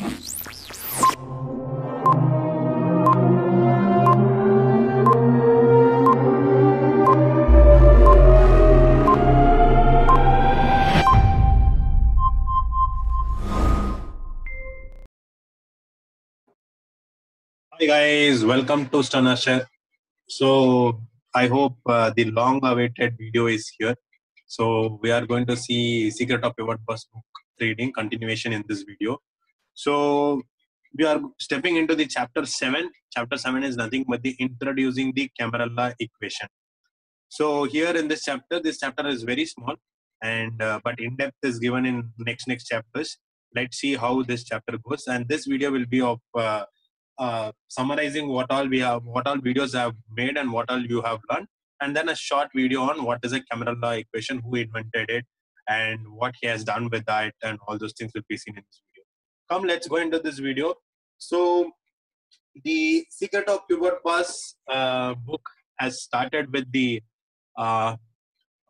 Hi guys, welcome to StunnerShare. So I hope uh, the long-awaited video is here. So we are going to see Secret of Pivot Boss book trading continuation in this video. So we are stepping into the chapter seven. Chapter seven is nothing but the introducing the Camarilla equation. So here in this chapter, this chapter is very small, and uh, but in depth is given in next next chapters. Let's see how this chapter goes, and this video will be of uh, uh, summarizing what all we have, what all videos I have made, and what all you have learned, and then a short video on what is a Camarilla equation, who invented it, and what he has done with that, and all those things will be seen in this video. Come, let's go into this video. So, the Secret of Pivot Boss uh, book has started with the uh,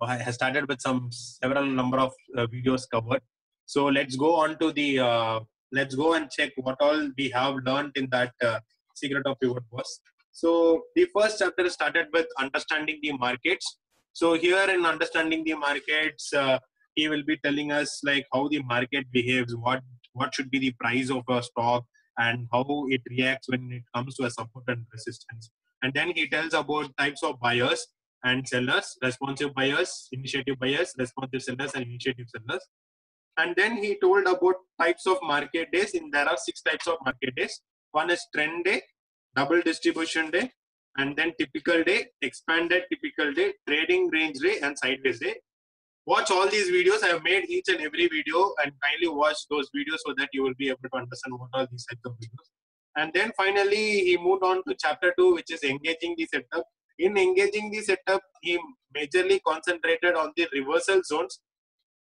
has started with some several number of uh, videos covered. So let's go on to the uh, let's go and check what all we have learned in that uh, secret of pivot boss so the first chapter started with understanding the markets so here in understanding the markets uh, he will be telling us like how the market behaves what what should be the price of a stock and how it reacts when it comes to a support and resistance and then he tells about types of buyers and sellers responsive buyers initiative buyers responsive sellers and initiative sellers and then he told about types of market days. In there are six types of market days. One is trend day, double distribution day, and then typical day, expanded typical day, trading range day, and sideways day. Watch all these videos. I have made each and every video, and kindly watch those videos so that you will be able to understand what are these of videos. And then finally, he moved on to chapter two, which is engaging the setup. In engaging the setup, he majorly concentrated on the reversal zones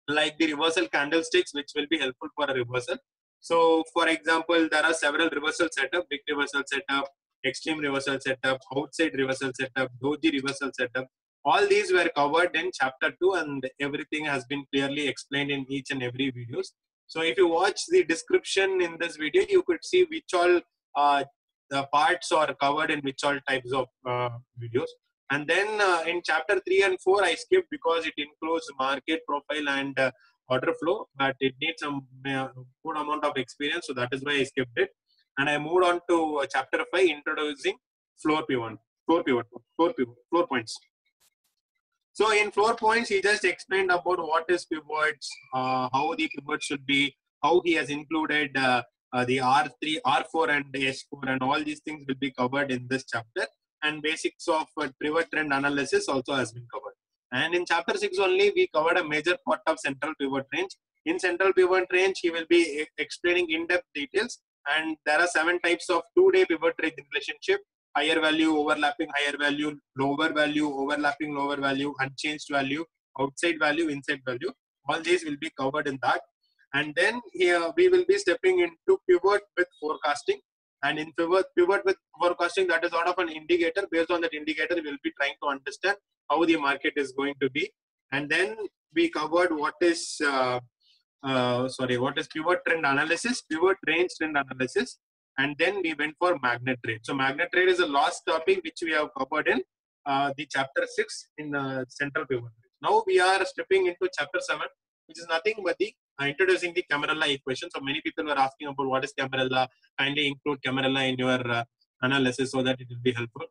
like the reversal candlesticks, which will be helpful for a reversal. So, for example, there are several reversal setup, big reversal setup, extreme reversal setup, outside reversal setup, doji reversal setup. All these were covered in chapter two, and everything has been clearly explained in each and every videos. So, if you watch the description in this video, you could see which all uh, the parts are covered in which all types of uh, videos. And then uh, in chapter 3 and 4, I skipped because it includes market profile and uh, order flow, but it needs some uh, good amount of experience. So that is why I skipped it. And I moved on to uh, chapter 5, introducing floor pivot, floor pivot, floor pivot, floor points. So in four points, he just explained about what is pivots, uh, how the pivot should be, how he has included uh, the R3, R4 and S4 and all these things will be covered in this chapter and basics of uh, pivot trend analysis also has been covered. And in chapter 6 only, we covered a major part of central pivot range. In central pivot range, he will be explaining in-depth details. And there are seven types of two-day pivot range relationship. Higher value, overlapping higher value, lower value, overlapping lower value, unchanged value, outside value, inside value. All these will be covered in that. And then here we will be stepping into pivot width forecasting and in pivot, pivot width forecasting, that is sort of an indicator. Based on that indicator, we'll be trying to understand how the market is going to be. And then we covered what is, uh, uh, sorry, what is pivot trend analysis, pivot range trend analysis. And then we went for magnet trade. So magnet trade is the last topic which we have covered in uh, the chapter 6 in the central pivot. Now we are stepping into chapter 7, which is nothing but the uh, introducing the Camarilla equation. So many people were asking about what is Camarilla. Kindly include Camarilla in your uh, analysis so that it will be helpful.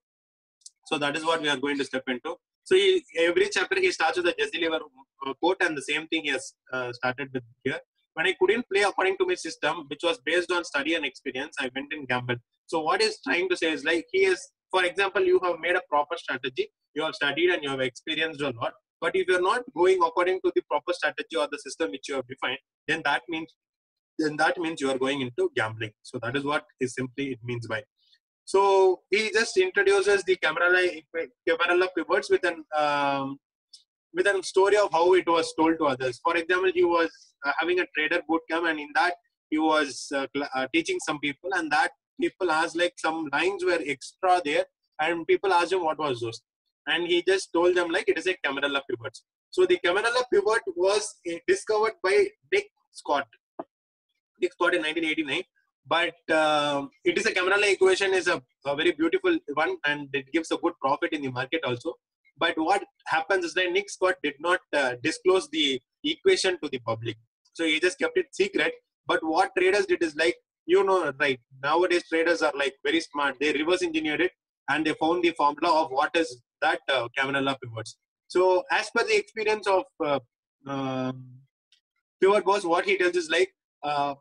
So that is what we are going to step into. So he, every chapter he starts with a Jesse Livermore uh, quote, and the same thing he has uh, started with here. When I couldn't play according to my system, which was based on study and experience, I went in gamble. So what he's trying to say is like he is, for example, you have made a proper strategy, you have studied and you have experienced a lot. But if you're not going according to the proper strategy or the system which you have defined, then that means then that means you are going into gambling. So that is what is simply it means by. So he just introduces the Camarilla, Camarilla pivots with an um, with a story of how it was told to others. For example, he was having a trader boot camp, and in that he was uh, uh, teaching some people, and that people asked like some lines were extra there, and people asked him what was those and he just told them like it is a Camarilla pivot. So the Camarilla pivot was discovered by Nick Scott. Nick Scott in 1989. but uh, it is a Camarilla equation is a, a, very beautiful one and it gives a good profit in the market also. But what happens is that Nick Scott did not uh, disclose the equation to the public. So he just kept it secret. But what traders did is like, you know, right, nowadays traders are like very smart. They reverse engineered it and they found the formula of what is that uh, pivots. So as per the experience of uh, um, pivot boss, what he tells is like, uh,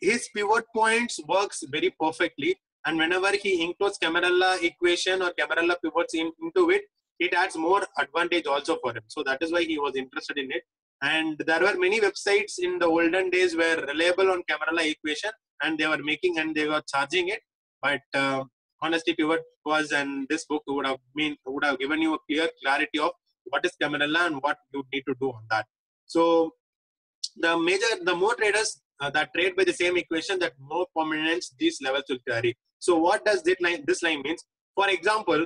his pivot points works very perfectly and whenever he includes Camarilla equation or Camarilla pivots in, into it, it adds more advantage also for him. So that is why he was interested in it. And there were many websites in the olden days were reliable on Camarilla equation and they were making and they were charging it. But uh, honestly, pivot boss and this book would have been would have given you a clear clarity of what is Camarilla and what you need to do on that. So the major, the more traders uh, that trade by the same equation, that more prominence these levels will carry. So what does this line, this line means? For example,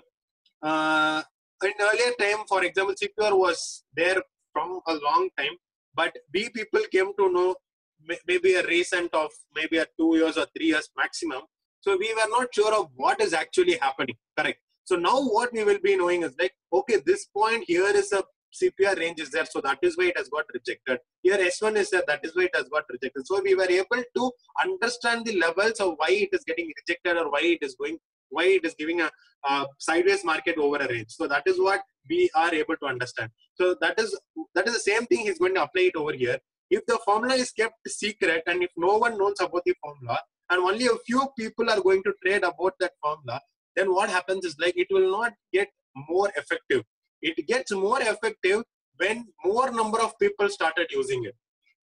uh, in earlier time, for example, CPR was there from a long time, but we people came to know maybe a recent of maybe a two years or three years maximum. So we were not sure of what is actually happening. Correct. So now what we will be knowing is like, okay, this point here is a CPR range is there, so that is why it has got rejected. Here S1 is there, that is why it has got rejected. So we were able to understand the levels of why it is getting rejected or why it is going, why it is giving a, a sideways market over a range. So that is what we are able to understand. So that is that is the same thing he's going to apply it over here. If the formula is kept secret and if no one knows about the formula and only a few people are going to trade about that formula, then what happens is like it will not get more effective it gets more effective when more number of people started using it.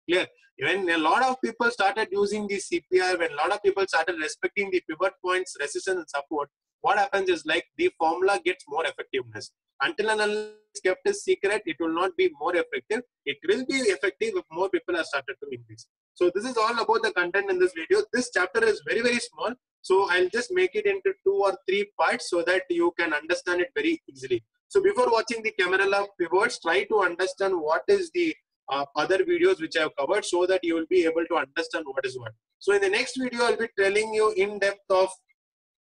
Clear? When a lot of people started using the CPR, when a lot of people started respecting the pivot points, resistance and support, what happens is like the formula gets more effectiveness. Until and kept a secret, it will not be more effective. It will be effective if more people are started to increase. So this is all about the content in this video. This chapter is very, very small. So I'll just make it into two or three parts so that you can understand it very easily. So before watching the Camarilla pivots, try to understand what is the uh, other videos which I have covered so that you will be able to understand what is what. So in the next video, I'll be telling you in depth of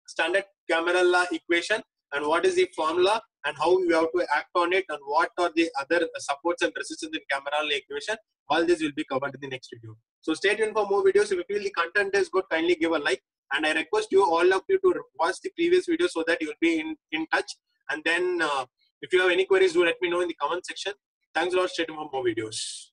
standard camera Camarilla equation and what is the formula and how you have to act on it and what are the other supports and resistance in Camarilla equation. All this will be covered in the next video. So stay tuned for more videos. If you feel the content is good, kindly give a like. And I request you all of you to watch the previous video so that you will be in, in touch and then uh, if you have any queries, do let me know in the comment section. Thanks a lot. Stay tuned for more videos.